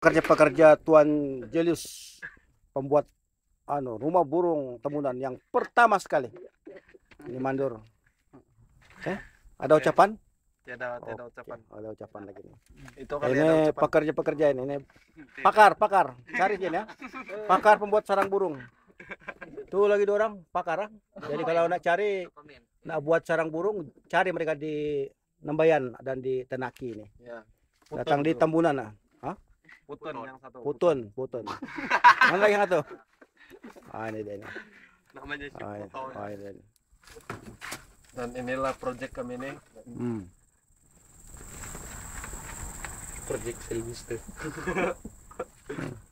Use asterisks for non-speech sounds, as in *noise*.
pekerja-pekerja Tuan Jelius pembuat anu rumah burung temunan yang pertama sekali ini Mandur. Eh, ada Oke. ucapan? Tiada tiada Oke, ucapan. Ada ucapan lagi nih. Itu kali ada Ini pekerja-pekerja ini, ini pakar, pakar. Cari ya. Pakar pembuat sarang burung. Tuh lagi dua orang pakar. ah. Jadi kalau nak cari nak buat sarang burung, cari mereka di Nembayan dan di Tenaki ini. Ya. Datang di. Tambunan ah. Putun yang satu. Putun, Putun. Mana lagi yang satu? *laughs* Ah ini dia ini. Namanya si Ah, ini. Putun. Ah, ini dia ini. Dan inilah project kami nih. Hmm. Project Silvester. *laughs*